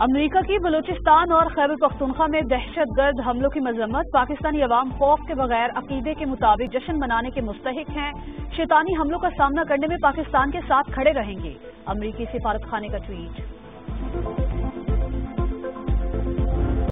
America की बलूचिस्तान और खैबर पख्तूनखा में दहशत गर्द हमलों की मजम्मत, पाकिस्तानी अवाम खौफ के बगैर अकीदे के मुताबिक जश्न मनाने के मुस्तक हैं। शैतानी हमलों का सामना करने में पाकिस्तान के साथ खड़े रहेंगे। अमरीकी सिफारत खाने का ट्वीट।